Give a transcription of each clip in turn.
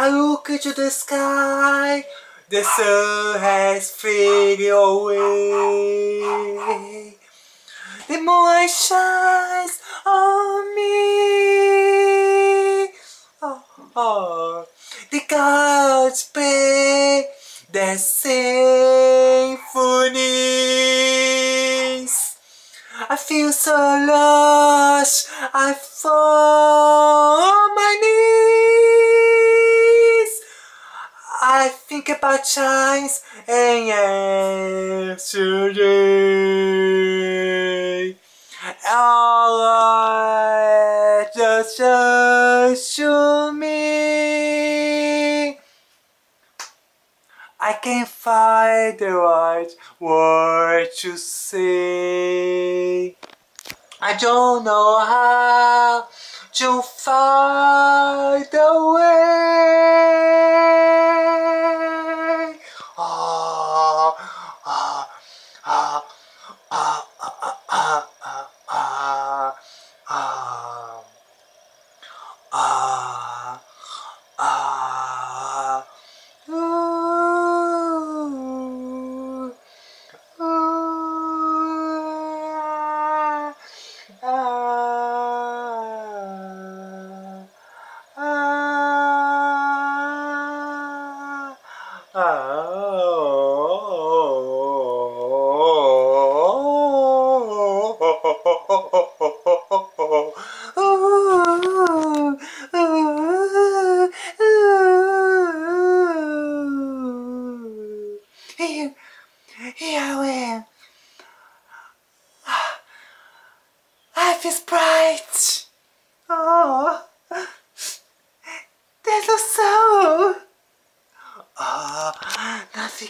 I look into the sky, the sun has faded away. The moonlight shines on me. Oh, oh. The clouds play their symphonies. I feel so lost. I fall I think about times and yesterday. All I just to me. I can't find the right word to say. I don't know how to find the way.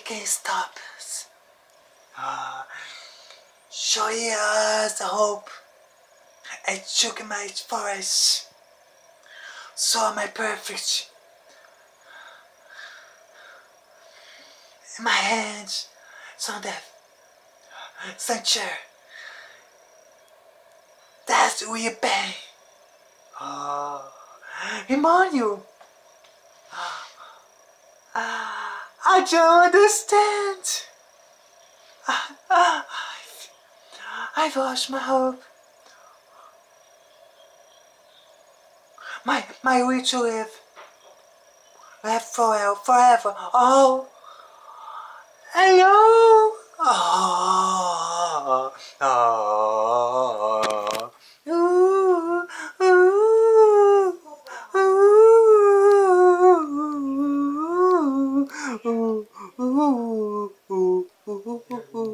Can stop us. Ah, show us the hope and sugar my forest. So am I perfect. In my hands, sun death, sunshine. That's you bang. Oh, Emmanuel. Ah, I don't understand. I've, I've lost my hope. My my will to live. Live forever, forever. Oh,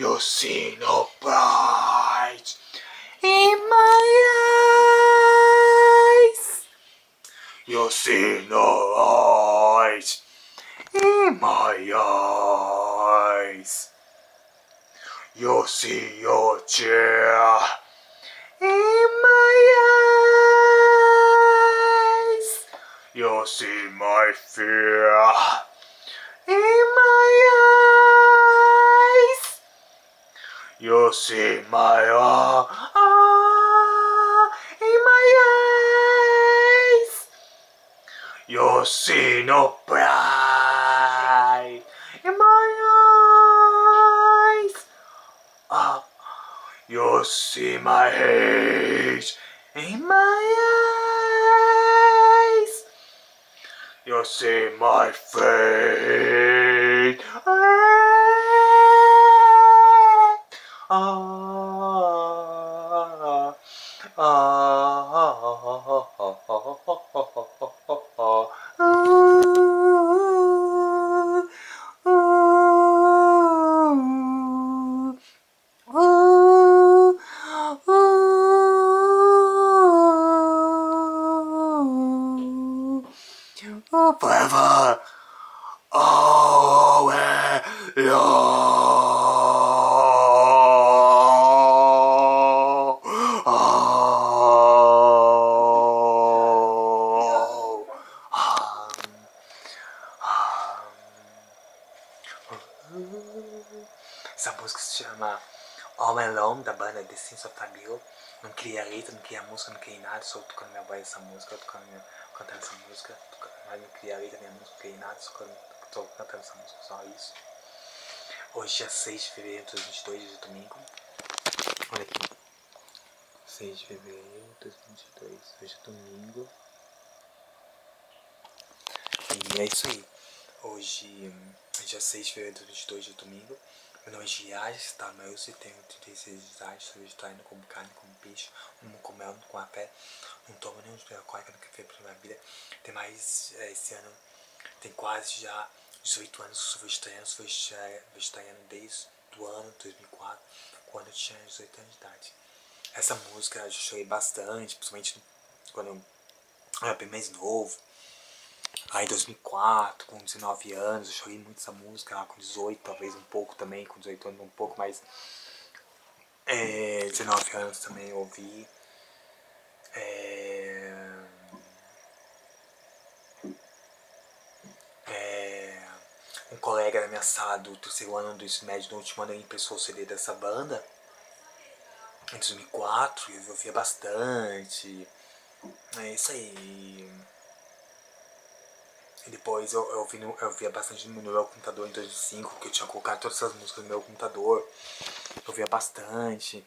you see no bright. In my eyes, you see no light. In my eyes, you see your chair. In my eyes, you see my fear. In my eyes, you see my ah, ah. In my eyes, you see no bright. In my eyes, ah. You see my hate in my eyes. You see my fate. Ah, 啊。Essa música se chama All Alone, da banda The Sins of Tabio. Não queria letra, não queria música, não queria nada, só tocando minha voz essa música, tocando minha, cantando essa música, tocando, mas não queria letra, nem música, não queria nada, só, tô cantando essa música, só isso. Hoje é 6 de fevereiro de 2022, de domingo. Olha aqui. 6 de fevereiro de 2022, hoje é domingo. E é isso aí. Hoje, dia 6 de fevereiro de 2022, de domingo. Meu nome é Giages, tá? Meu eu tenho 36 anos, sou vegetariano, como carne, como peixe, não como mel, não como café, não tomo nenhum de alcoólica, nunca fiz pra minha vida. Tem mais, é, esse ano, tem quase já 18 anos que sou vegetariano, sou vegetariano desde o ano 2004, quando eu tinha 18 anos de idade. Essa música eu chorei bastante, principalmente quando eu era bem mais novo. Aí em 2004, com 19 anos, eu chorei muito essa música, com 18, talvez um pouco também, com 18 anos um pouco, mas é, 19 anos também eu ouvi. É, é, um colega da minha sala do terceiro ano do ensino médio, no último ano, ele emprestou o CD dessa banda. Em 2004, eu ouvia bastante. É isso aí. E depois eu, vi, eu via bastante no meu computador em 2005, porque eu tinha colocado todas essas músicas no meu computador. Eu via bastante.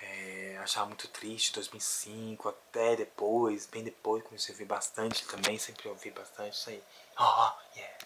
É, achava muito triste 2005, até depois, bem depois comecei a ouvir bastante também, sempre ouvi bastante isso aí. Oh, yeah.